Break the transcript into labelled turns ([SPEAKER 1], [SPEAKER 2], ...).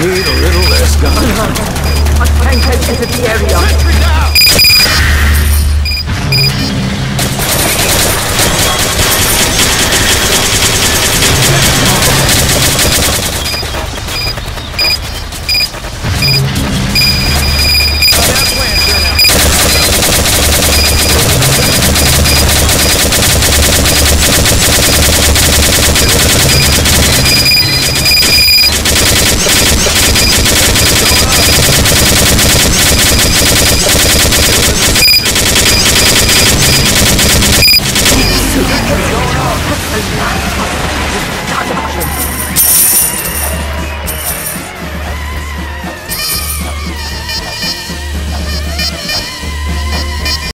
[SPEAKER 1] sweet